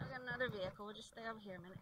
I got another vehicle. We'll just stay over here a minute.